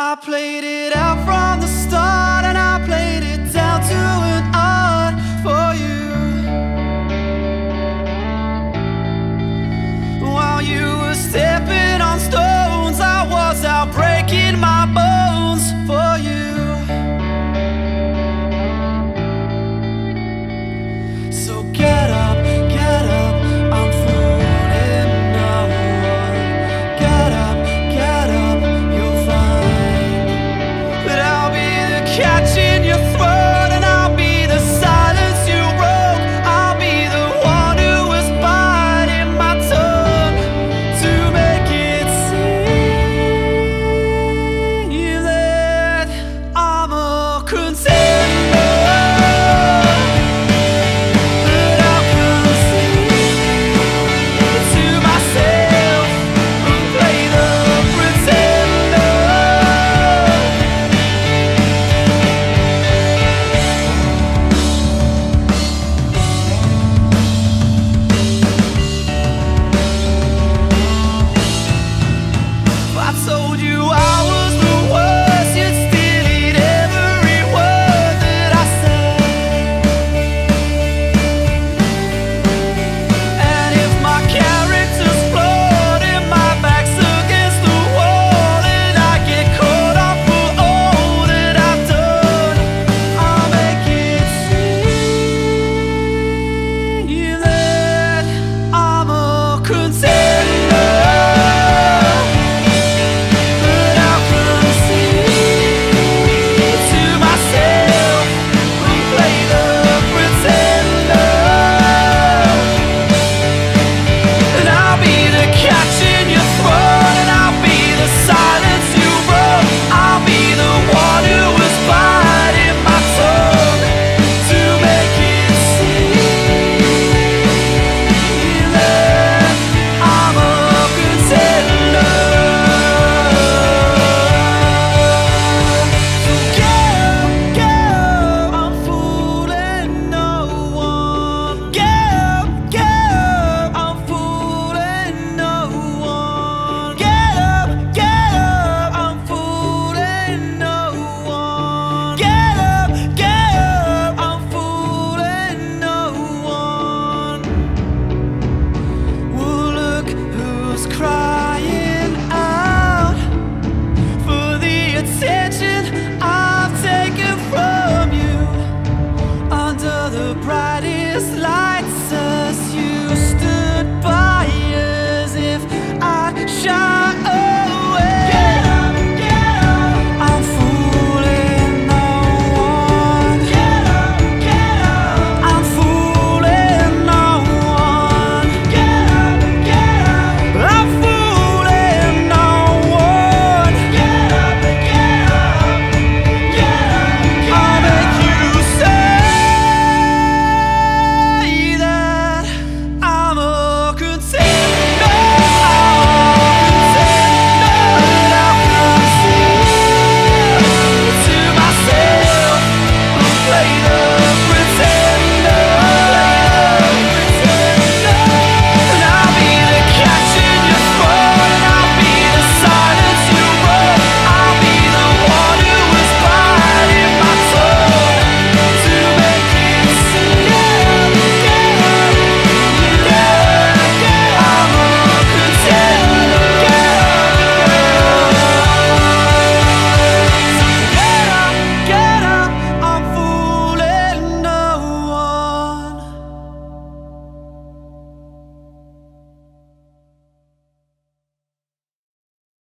I played it out.